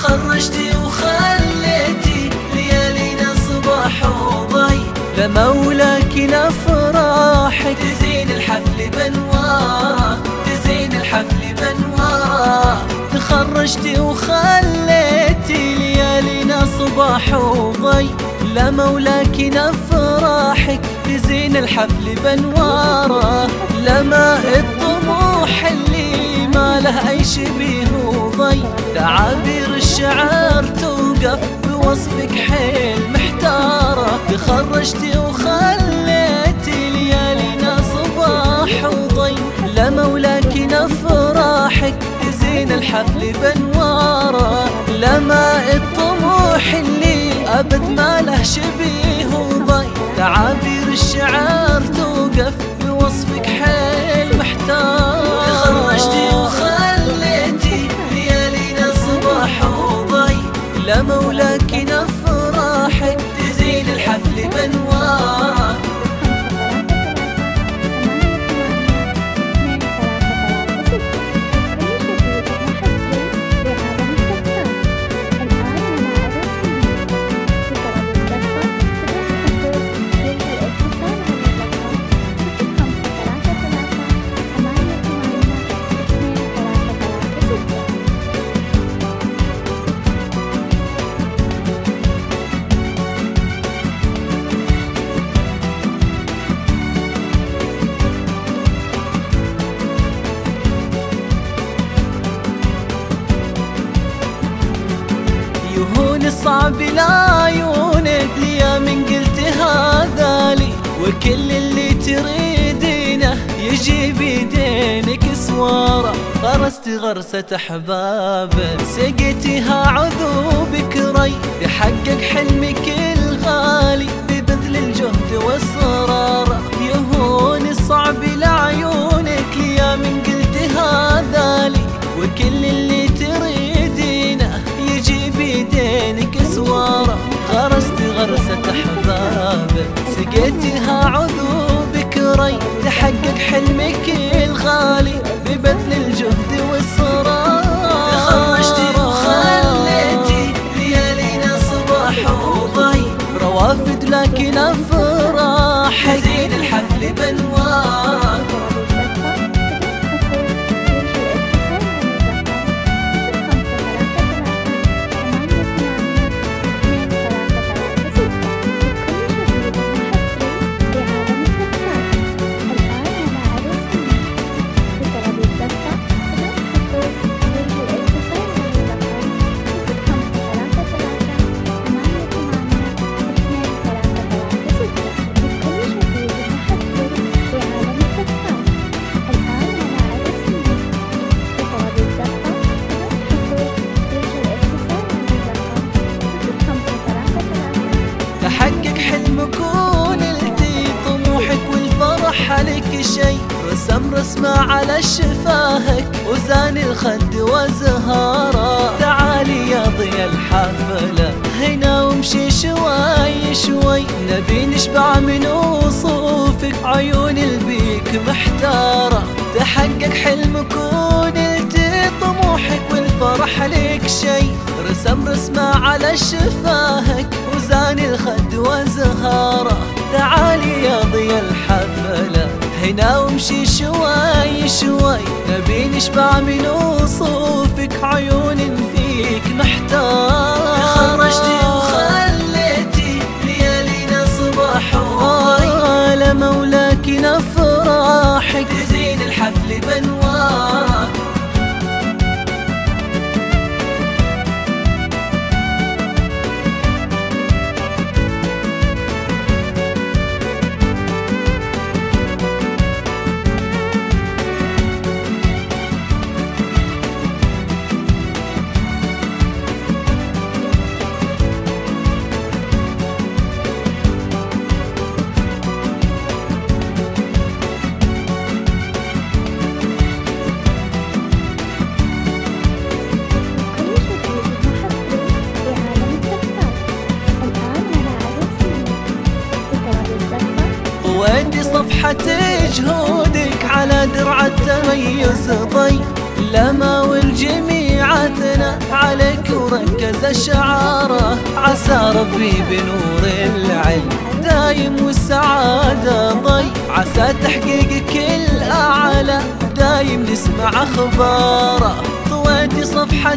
تخرجتي وخليتي ليالينا صباح وضي. لمولاك نفراحك تزين الحفل بنوار تزين الحفل بنوار تخرجتي وخليتي ليالينا صباح وضي. لمولاك نفراحك تزين الحفل بنواره لما الطموح اللي ما له اي شبيه وضي. تعابير الشعر توقف بوصفك حيل محتارة. تخرجتي وخليتي ليالينا صباح وضي لمولاك نفراحك تزين الحفل بنوارة. لما الطموح اللي أبد ما له شبيه وضي تعابير الشعر نفراحك صعب لعيونك ليا من قلت هذا لي. وكل اللي تريدينه يجي بيدينك سوارة. غرست غرسة أحباب سقيتها عذوبك ري. يحقق حلمك سقيتها عذوبك ري تحقق حلمك الغالي ببذل الجهد والصرار تخرجتي وخليتي ليالينا صباح وضي. روافد لكن أفراح. زين الحفل بنوار رسمة على شفاهك وزان الخد وزهارة. تعالي يا ضيا الحفلة هنا وامشي شوي شوي. نبي نشبع من وصوفك عيون البيك محتارة. تحقق حلمك ونلتي طموحك والفرح لك شي. رسم رسمة على شفاهك وزان الخد وزهارة. تعالي يا ضيا الحفلة. هنا وامشي شوي شوي نبي نشبع من وصوفك عيون فيك محتارة خرجتي وخليتي ليالينا صباح وضي لمولاك نفراحك تزين الحفل بنوار صفحة جهودك على درع التميز ضي لما والجميع أثنى عليك وركز كذا شعاره عسى ربي بنور العلم دايم والسعادة ضي عسى تحقيق كل أعلى دايم نسمع أخباره طويتي صفحة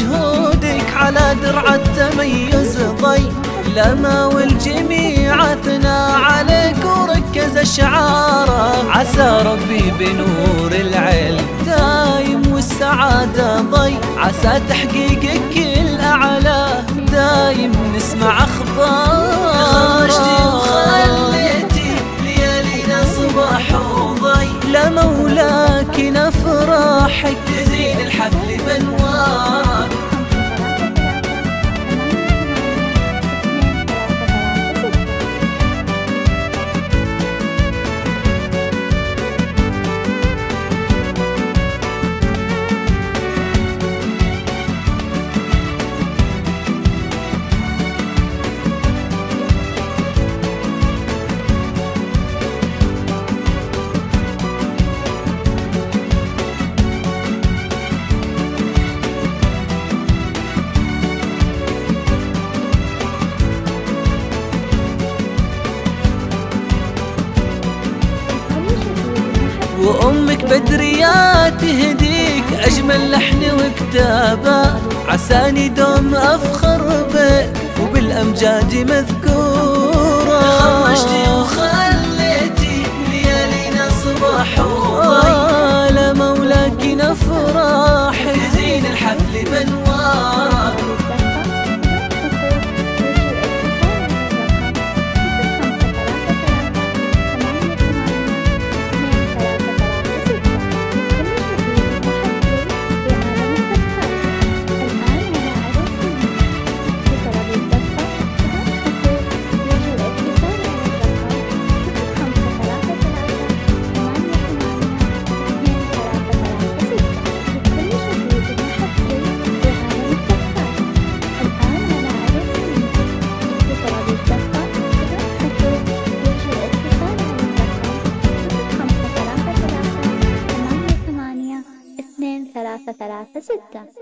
جهودك على درع التميز ضي لما والجميع أثنى عليك وركز أشعاره عسى ربي بنور العلم دايم والسعادة ضي. عسى تحقيقك الأعلى. دايم نسمع أخبار خرجتي وخليتي ليالينا صباح وضي. لمولاك نفرحك. تزين الحفل بنوارك وأمك بدريات تهديك أجمل لحن وكتابة. عساني دوم أفخر بك وبالأمجاد مذكورة. خرجتي وخليتي ليالينا صباح وضي せた。